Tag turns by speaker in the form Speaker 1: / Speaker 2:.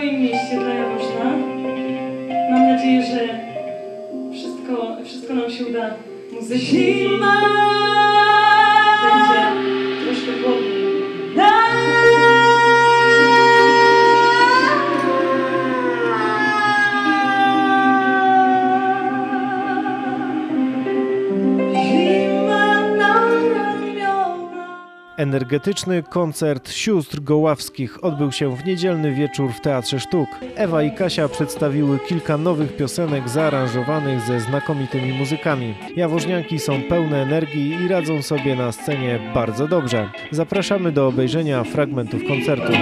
Speaker 1: swoim mieście dla Jaworzna. Mam nadzieję, że wszystko, wszystko nam się uda muzycznie.
Speaker 2: Energetyczny koncert sióstr Goławskich odbył się w niedzielny wieczór w Teatrze Sztuk. Ewa i Kasia przedstawiły kilka nowych piosenek zaaranżowanych ze znakomitymi muzykami. Jaworznianki są pełne energii i radzą sobie na scenie bardzo dobrze. Zapraszamy do obejrzenia fragmentów koncertu.